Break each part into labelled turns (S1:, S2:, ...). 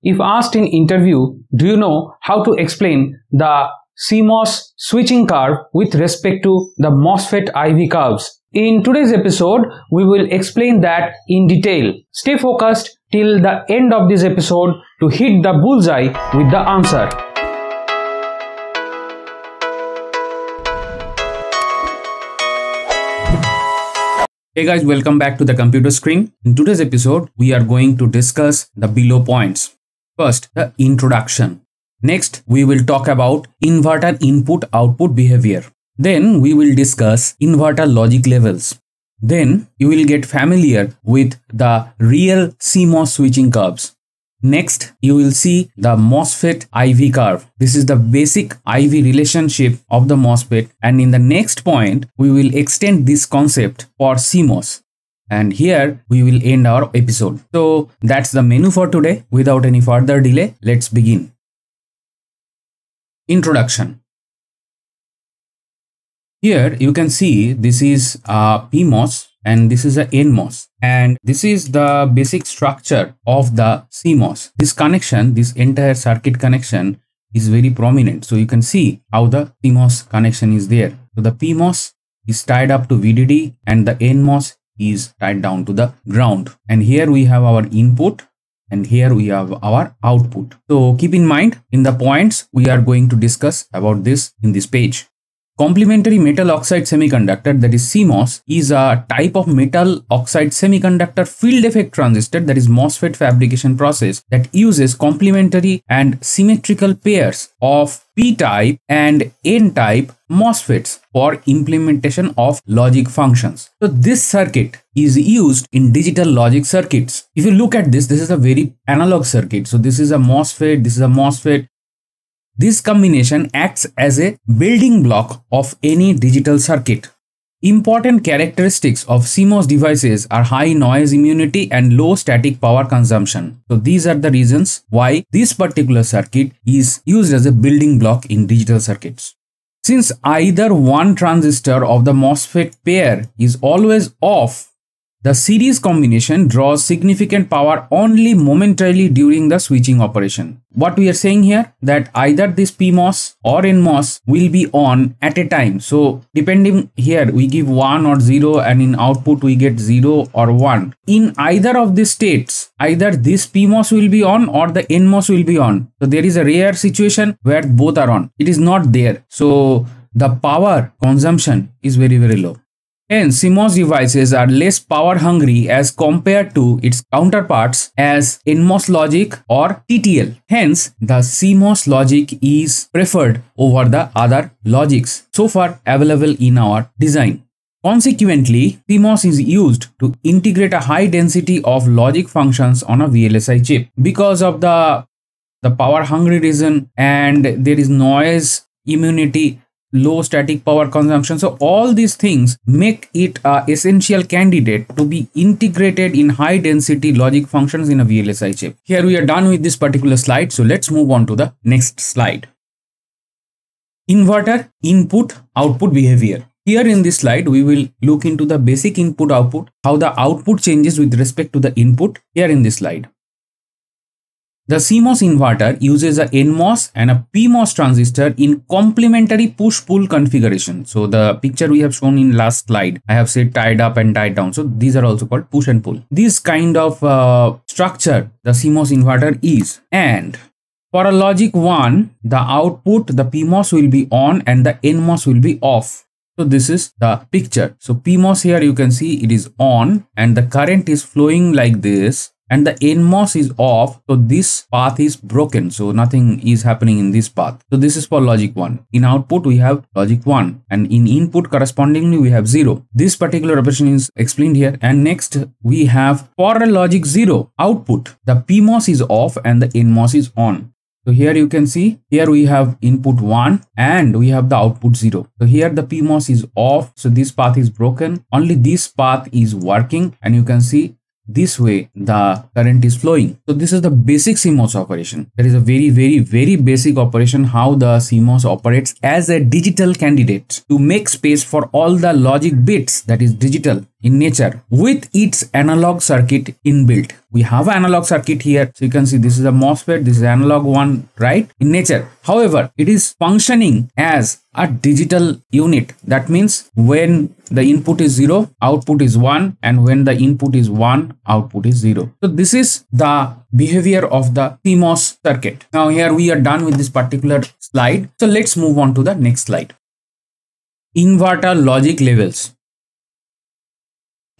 S1: If asked in interview, do you know how to explain the CMOS switching curve with respect to the MOSFET IV curves? In today's episode, we will explain that in detail. Stay focused till the end of this episode to hit the bullseye with the answer. Hey guys, welcome back to the computer screen. In today's episode, we are going to discuss the below points. First, the introduction. Next, we will talk about inverter input output behavior. Then we will discuss inverter logic levels. Then you will get familiar with the real CMOS switching curves. Next, you will see the MOSFET IV curve. This is the basic IV relationship of the MOSFET and in the next point, we will extend this concept for CMOS and here we will end our episode. So that's the menu for today. Without any further delay, let's begin. Introduction. Here you can see this is a PMOS and this is a NMOS and this is the basic structure of the CMOS. This connection, this entire circuit connection is very prominent. So you can see how the CMOS connection is there. So the PMOS is tied up to VDD and the NMOS is tied down to the ground. And here we have our input and here we have our output. So keep in mind in the points we are going to discuss about this in this page Complementary metal oxide semiconductor that is CMOS is a type of metal oxide semiconductor field effect transistor that is MOSFET fabrication process that uses complementary and symmetrical pairs of P-type and N-type MOSFETs for implementation of logic functions. So this circuit is used in digital logic circuits. If you look at this, this is a very analog circuit. So this is a MOSFET, this is a MOSFET, this combination acts as a building block of any digital circuit. Important characteristics of CMOS devices are high noise immunity and low static power consumption. So these are the reasons why this particular circuit is used as a building block in digital circuits. Since either one transistor of the MOSFET pair is always off the series combination draws significant power only momentarily during the switching operation. What we are saying here that either this PMOS or NMOS will be on at a time. So depending here we give 1 or 0 and in output we get 0 or 1. In either of these states either this PMOS will be on or the NMOS will be on. So there is a rare situation where both are on. It is not there. So the power consumption is very very low. Hence, CMOS devices are less power hungry as compared to its counterparts as NMOS logic or TTL. Hence, the CMOS logic is preferred over the other logics so far available in our design. Consequently, CMOS is used to integrate a high density of logic functions on a VLSI chip. Because of the, the power hungry reason and there is noise immunity low static power consumption. So all these things make it a essential candidate to be integrated in high density logic functions in a VLSI chip. Here we are done with this particular slide. So let's move on to the next slide. Inverter input output behavior. Here in this slide we will look into the basic input output how the output changes with respect to the input. Here in this slide the CMOS inverter uses a NMOS and a PMOS transistor in complementary push-pull configuration. So the picture we have shown in last slide, I have said tied up and tied down. So these are also called push and pull. This kind of uh, structure the CMOS inverter is. And for a logic 1, the output, the PMOS will be on and the NMOS will be off. So this is the picture. So PMOS here you can see it is on and the current is flowing like this and the NMOS is off. So this path is broken. So nothing is happening in this path. So this is for logic 1. In output, we have logic 1 and in input correspondingly, we have 0. This particular operation is explained here. And next we have for logic 0 output, the PMOS is off and the NMOS is on. So here you can see here we have input 1 and we have the output 0. So here the PMOS is off. So this path is broken. Only this path is working and you can see this way the current is flowing. So this is the basic CMOS operation. There is a very, very, very basic operation how the CMOS operates as a digital candidate to make space for all the logic bits that is digital in nature with its analog circuit inbuilt. We have an analog circuit here. So you can see this is a MOSFET, this is analog one, right? In nature. However, it is functioning as a digital unit. That means when the input is 0, output is 1 and when the input is 1, output is 0. So this is the behavior of the CMOS circuit. Now here we are done with this particular slide. So let's move on to the next slide. Inverter logic levels.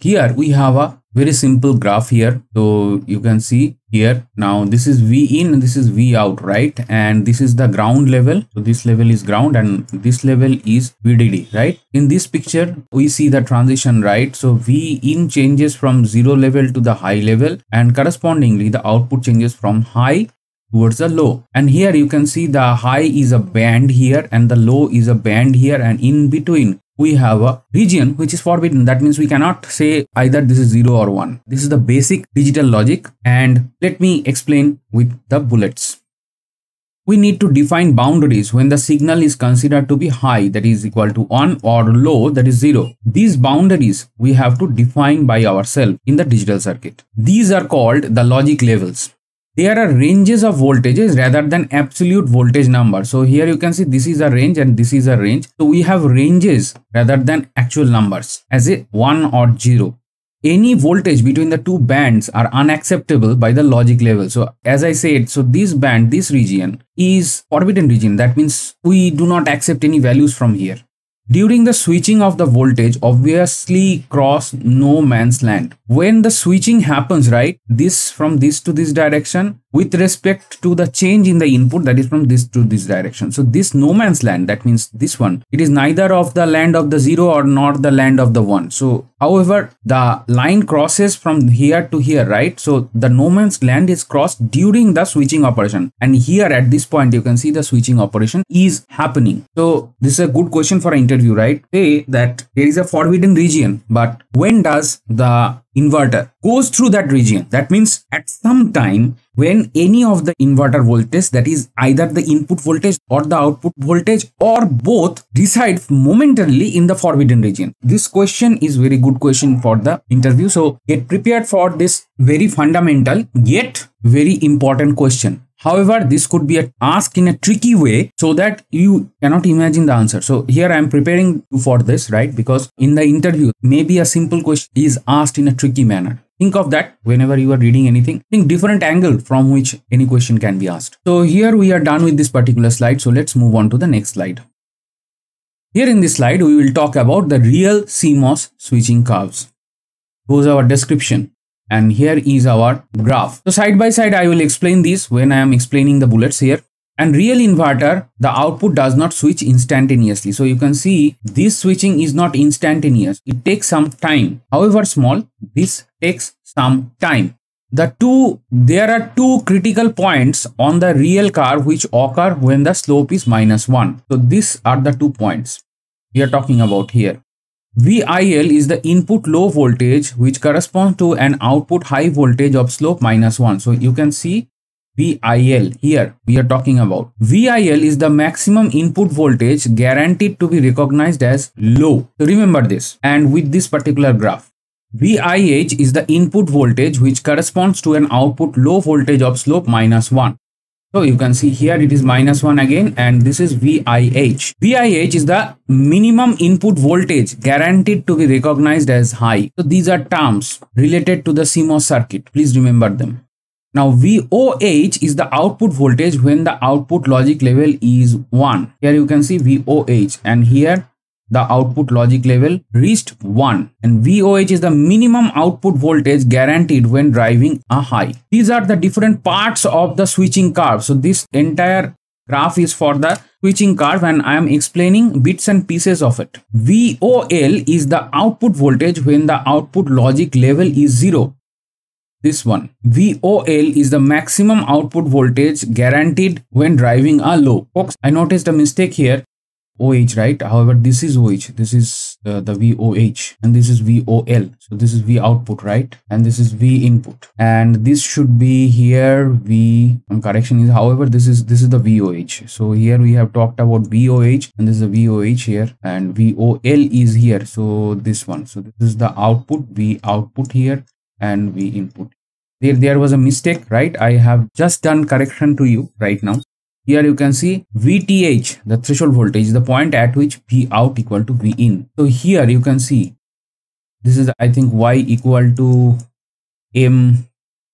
S1: Here we have a very simple graph here. So you can see here. Now this is v in this is v out right? And this is the ground level. So this level is ground and this level is vdd right? In this picture we see the transition right? So v in changes from zero level to the high level and correspondingly the output changes from high towards the low. And here you can see the high is a band here and the low is a band here and in between we have a region which is forbidden. That means we cannot say either this is 0 or 1. This is the basic digital logic and let me explain with the bullets. We need to define boundaries when the signal is considered to be high that is equal to 1 or low that is 0. These boundaries we have to define by ourselves in the digital circuit. These are called the logic levels there are ranges of voltages rather than absolute voltage number. So here you can see this is a range and this is a range. So we have ranges rather than actual numbers as a 1 or 0 any voltage between the two bands are unacceptable by the logic level. So as i said so this band this region is forbidden region. That means we do not accept any values from here during the switching of the voltage obviously cross no man's land. When the switching happens, right, this from this to this direction with respect to the change in the input that is from this to this direction. So this no man's land, that means this one, it is neither of the land of the zero or not the land of the one. So however, the line crosses from here to here, right? So the no man's land is crossed during the switching operation. And here at this point, you can see the switching operation is happening. So this is a good question for an interview, right? Say that there is a forbidden region, but when does the inverter goes through that region. That means at some time when any of the inverter voltage that is either the input voltage or the output voltage or both reside momentarily in the forbidden region. This question is very good question for the interview. So get prepared for this very fundamental yet very important question. However, this could be asked in a tricky way so that you cannot imagine the answer. So here I am preparing for this, right? Because in the interview, maybe a simple question is asked in a tricky manner. Think of that whenever you are reading anything. Think different angle from which any question can be asked. So here we are done with this particular slide. So let's move on to the next slide. Here in this slide, we will talk about the real CMOS switching curves. Goes our description and here is our graph. So side by side I will explain this when I am explaining the bullets here. And real inverter, the output does not switch instantaneously. So you can see this switching is not instantaneous. It takes some time. However small, this takes some time. The two, there are two critical points on the real curve which occur when the slope is minus 1. So these are the two points we are talking about here. VIL is the input low voltage which corresponds to an output high voltage of slope minus 1. So you can see VIL here we are talking about. VIL is the maximum input voltage guaranteed to be recognized as low. So remember this and with this particular graph. VIH is the input voltage which corresponds to an output low voltage of slope minus 1. So you can see here it is minus 1 again and this is VIH. VIH is the minimum input voltage guaranteed to be recognized as high. So these are terms related to the CMOS circuit. Please remember them. Now VOH is the output voltage when the output logic level is 1. Here you can see VOH and here the output logic level reached 1 and VOH is the minimum output voltage guaranteed when driving a high. These are the different parts of the switching curve. So this entire graph is for the switching curve and I am explaining bits and pieces of it. VOL is the output voltage when the output logic level is 0. This one. VOL is the maximum output voltage guaranteed when driving a low. Folks, I noticed a mistake here OH, right? However, this is OH, this is uh, the VOH and this is VOL. So this is V output, right? And this is V input. And this should be here V um, correction is however this is this is the VOH. So here we have talked about VOH and this is the VOH here and VOL is here. So this one. So this is the output V output here and V input. There, there was a mistake, right? I have just done correction to you right now. Here you can see VTH, the threshold voltage, the point at which V out equal to V in. So here you can see this is I think Y equal to M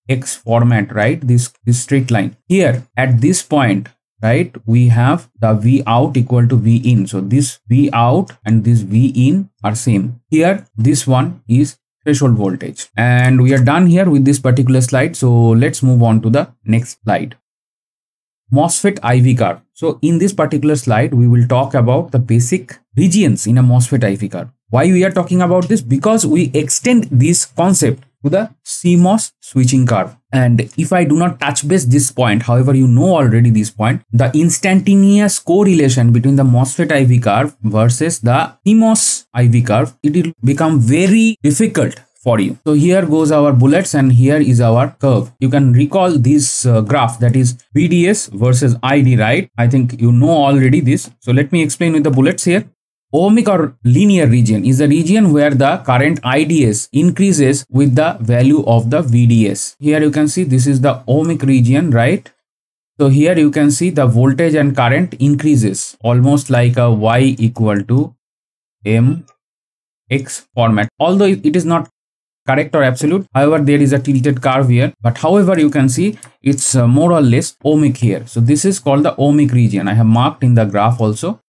S1: X format, right? This, this straight line. Here at this point, right, we have the V out equal to V in. So this V out and this V in are same. Here this one is threshold voltage and we are done here with this particular slide so let's move on to the next slide MOSFET IV curve. So in this particular slide, we will talk about the basic regions in a MOSFET IV curve. Why we are talking about this? Because we extend this concept to the CMOS switching curve. And if I do not touch base this point, however, you know already this point, the instantaneous correlation between the MOSFET IV curve versus the CMOS IV curve, it will become very difficult for you. So here goes our bullets and here is our curve. You can recall this uh, graph that is VDS versus ID, right? I think you know already this. So let me explain with the bullets here. Ohmic or linear region is the region where the current IDS increases with the value of the VDS. Here you can see this is the ohmic region, right? So here you can see the voltage and current increases almost like a Y equal to M X format. Although it is not correct or absolute? However there is a tilted curve here. But however you can see it's uh, more or less ohmic here. So this is called the ohmic region. I have marked in the graph also.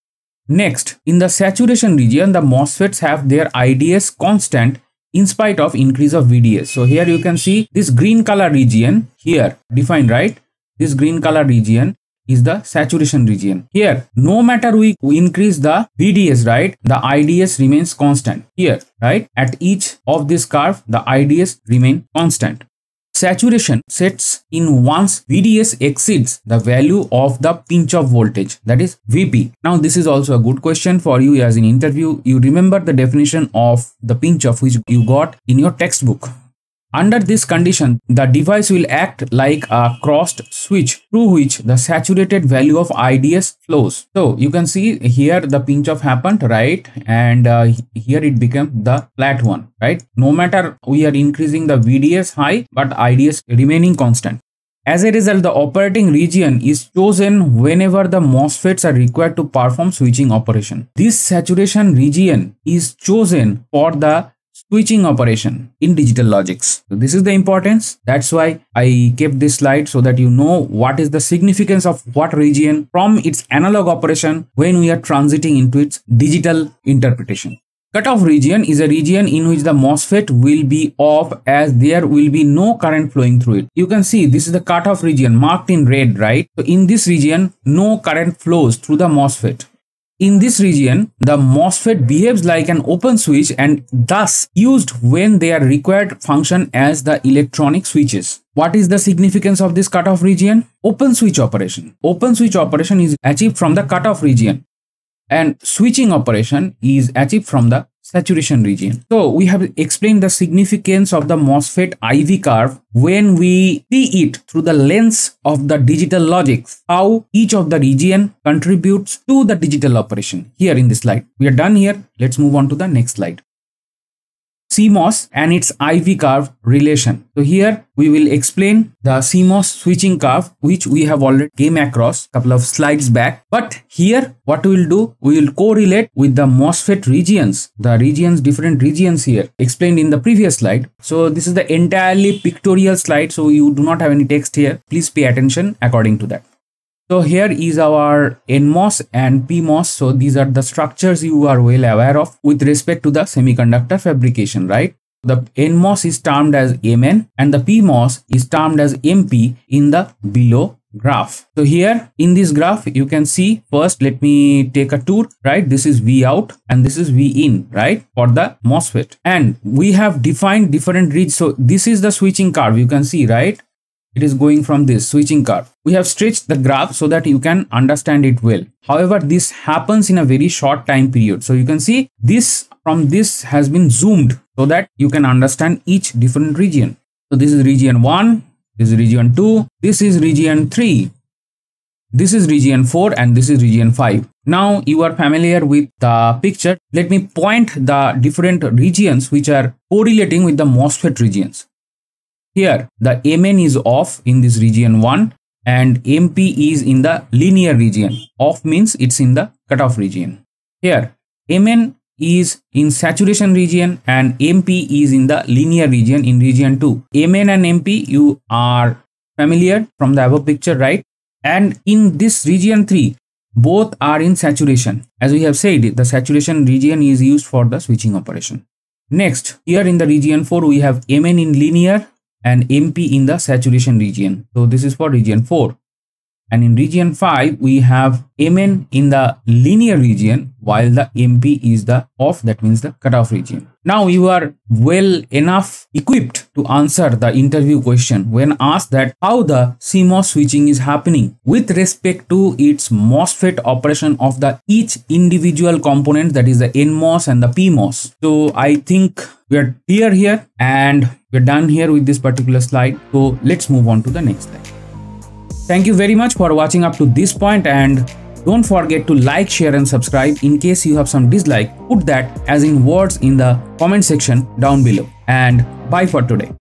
S1: Next in the saturation region the MOSFETs have their IDS constant in spite of increase of VDS. So here you can see this green color region here defined right? This green color region is the saturation region. Here, no matter we increase the VDS, right, the IDS remains constant. Here, right, at each of this curve, the IDS remain constant. Saturation sets in once VDS exceeds the value of the pinch off voltage that is VP. Now this is also a good question for you as in interview. You remember the definition of the pinch off which you got in your textbook under this condition, the device will act like a closed switch through which the saturated value of IDS flows. So you can see here the pinch off happened, right? And uh, here it became the flat one, right? No matter we are increasing the VDS high, but IDS remaining constant. As a result, the operating region is chosen whenever the MOSFETs are required to perform switching operation. This saturation region is chosen for the switching operation in digital logics. So this is the importance. That's why I kept this slide so that you know what is the significance of what region from its analog operation when we are transiting into its digital interpretation. Cutoff region is a region in which the MOSFET will be off as there will be no current flowing through it. You can see this is the cutoff region marked in red, right? So in this region, no current flows through the MOSFET. In this region, the MOSFET behaves like an open switch and thus used when they are required function as the electronic switches. What is the significance of this cutoff region? Open switch operation. Open switch operation is achieved from the cutoff region and switching operation is achieved from the saturation region. So we have explained the significance of the MOSFET IV curve when we see it through the lens of the digital logics, how each of the region contributes to the digital operation here in this slide. We are done here. Let's move on to the next slide. CMOS and its IV curve relation. So here we will explain the CMOS switching curve which we have already came across a couple of slides back. But here what we will do, we will correlate with the MOSFET regions, the regions, different regions here explained in the previous slide. So this is the entirely pictorial slide. So you do not have any text here. Please pay attention according to that. So here is our NMOS and PMOS. So these are the structures you are well aware of with respect to the semiconductor fabrication, right? The NMOS is termed as MN and the PMOS is termed as MP in the below graph. So here in this graph, you can see first, let me take a tour, right? This is V out and this is V in, right? For the MOSFET. And we have defined different regions. So this is the switching curve you can see, right? It is going from this switching curve. We have stretched the graph so that you can understand it well. However, this happens in a very short time period. So you can see this from this has been zoomed so that you can understand each different region. So this is region 1, this is region 2, this is region 3, this is region 4 and this is region 5. Now you are familiar with the picture. Let me point the different regions which are correlating with the MOSFET regions. Here the MN is off in this region 1 and MP is in the linear region. Off means it's in the cutoff region. Here MN is in saturation region and MP is in the linear region in region 2. MN and MP you are familiar from the above picture right and in this region 3 both are in saturation. As we have said, the saturation region is used for the switching operation. Next, here in the region 4, we have Mn in linear and MP in the saturation region. So this is for region 4 and in region 5 we have mn in the linear region while the mp is the off that means the cutoff region now you are well enough equipped to answer the interview question when asked that how the cmos switching is happening with respect to its mosfet operation of the each individual component that is the nmos and the pmos so i think we are clear here and we're done here with this particular slide. So let's move on to the next slide. Thank you very much for watching up to this point and don't forget to like, share and subscribe. In case you have some dislike, put that as in words in the comment section down below. And bye for today.